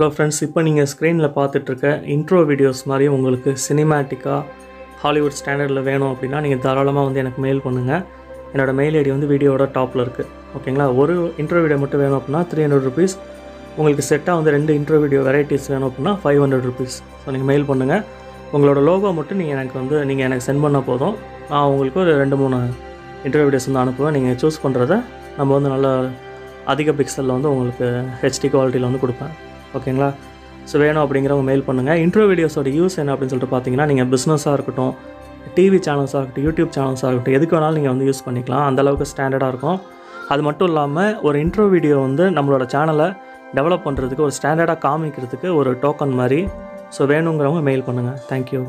Hello friends இப்போ நீங்கள் ஸ்க்ரீனில் பார்த்துட்ருக்க இன்ட்ரோ வீடியோஸ் மாதிரி உங்களுக்கு சினிமேட்டிக்காக ஹாலிவுட் ஸ்டாண்டர்டில் வேணும் அப்படின்னா நீங்கள் தாராளமாக வந்து எனக்கு மெயில் பண்ணுங்கள் என்னோடய மெயில் ஐடி வந்து வீடியோட டாப்பில் இருக்குது ஓகேங்களா ஒரு இன்ட்ரோ வீடியோ மட்டும் வேணும் அப்படின்னா த்ரீ ஹண்ட்ரட் ருபீஸ் உங்களுக்கு செட்டாக வந்து ரெண்டு இன்ட்ரோ வீடியோ வெரைட்டிஸ் வேணும் அப்படின்னா ஃபைவ் ஹண்ட்ரட் ருபீஸ் ஸோ நீங்கள் மெயில் பண்ணுங்கள் உங்களோட லோகோ மட்டும் நீங்கள் எனக்கு வந்து நீங்கள் எனக்கு சென்ட் பண்ணால் போதும். நான் உங்களுக்கு ஒரு ரெண்டு மூணு இன்டர்வியூ வீடியோஸ் வந்து அனுப்புவேன். நீங்கள் சூஸ் பண்ணுறத நம்ம வந்து நல்லா அதிக பிக்சலில் வந்து உங்களுக்கு ஹெச்டி குவாலிட்டியில் வந்து கொடுப்பேன். ஓகேங்களா? ஸோ வேணும் அப்படிங்கிறவங்க மெயில் பண்ணுங்கள் இன்ட்ரோ வீடியோஸோட யூஸ் என்ன அப்படின்னு சொல்லிட்டு பார்த்தீங்கன்னா நீங்கள் பிஸ்னஸாக இருக்கட்டும் டிவி சேனல்ஸாக இருக்கட்டும் யூடியூப் சேனல்ஸாக இருக்கட்டும் எதுக்கு வேணாலும் நீங்கள் வந்து யூஸ் பண்ணிக்கலாம். அந்தளவுக்கு ஸ்டாண்டர்டாக இருக்கும். அது மட்டும் இல்லாமல் ஒரு இன்ட்ரோ வீடியோ வந்து நம்மளோட சேனலை டெவலப் பண்ணுறதுக்கு ஒரு ஸ்டாண்டர்டாக காமிக்கிறதுக்கு ஒரு டோக்கன் மாதிரி. ஸோ வேணுங்கிறவங்க மெயில் பண்ணுங்கள் தேங்க்யூ